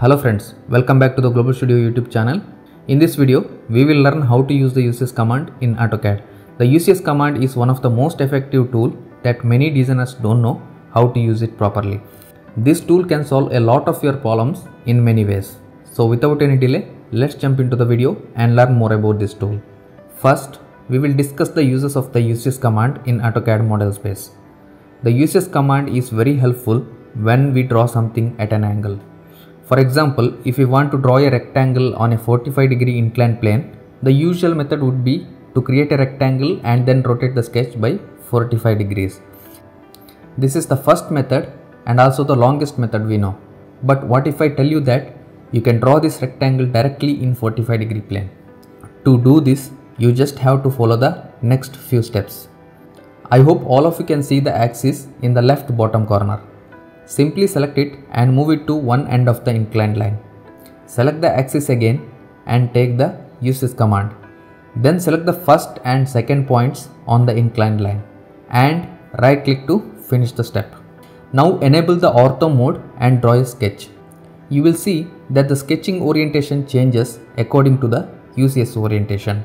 Hello friends, welcome back to the Global Studio YouTube channel. In this video, we will learn how to use the UCS command in AutoCAD. The UCS command is one of the most effective tool that many designers don't know how to use it properly. This tool can solve a lot of your problems in many ways. So without any delay, let's jump into the video and learn more about this tool. First, we will discuss the uses of the UCS command in AutoCAD model space. The UCS command is very helpful when we draw something at an angle. For example, if we want to draw a rectangle on a 45 degree inclined plane, the usual method would be to create a rectangle and then rotate the sketch by 45 degrees. This is the first method and also the longest method we know. But what if I tell you that you can draw this rectangle directly in 45 degree plane? To do this, you just have to follow the next few steps. I hope all of you can see the axis in the left bottom corner. Simply select it and move it to one end of the inclined line. Select the axis again and take the UCS command. Then select the first and second points on the inclined line and right click to finish the step. Now enable the ortho mode and draw a sketch. You will see that the sketching orientation changes according to the UCS orientation.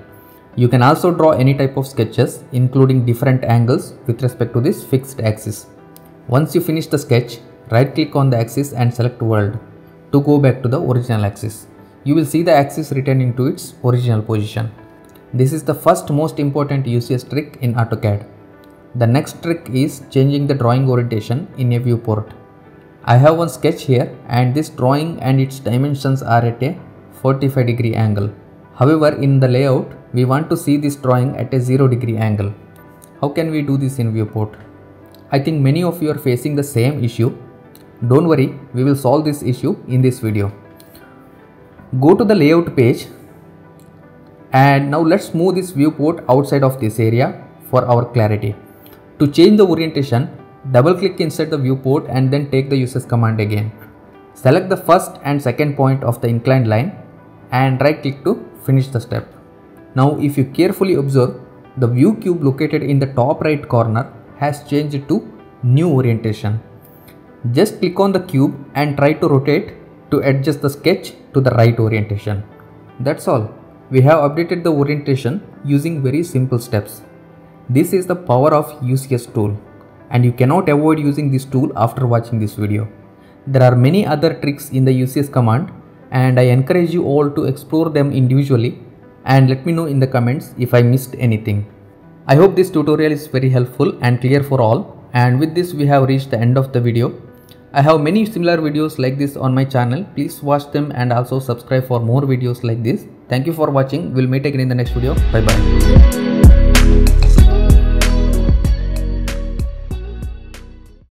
You can also draw any type of sketches including different angles with respect to this fixed axis. Once you finish the sketch, right click on the axis and select world to go back to the original axis. You will see the axis returning to its original position. This is the first most important UCS trick in AutoCAD. The next trick is changing the drawing orientation in a viewport. I have one sketch here and this drawing and its dimensions are at a 45 degree angle. However, in the layout, we want to see this drawing at a 0 degree angle. How can we do this in viewport? I think many of you are facing the same issue don't worry, we will solve this issue in this video. Go to the layout page and now let's move this viewport outside of this area for our clarity. To change the orientation, double click inside the viewport and then take the UCS command again. Select the first and second point of the inclined line and right click to finish the step. Now if you carefully observe, the view cube located in the top right corner has changed to new orientation. Just click on the cube and try to rotate to adjust the sketch to the right orientation. That's all. We have updated the orientation using very simple steps. This is the power of UCS tool and you cannot avoid using this tool after watching this video. There are many other tricks in the UCS command and I encourage you all to explore them individually and let me know in the comments if I missed anything. I hope this tutorial is very helpful and clear for all and with this we have reached the end of the video. I have many similar videos like this on my channel. Please watch them and also subscribe for more videos like this. Thank you for watching. We'll meet again in the next video. Bye bye.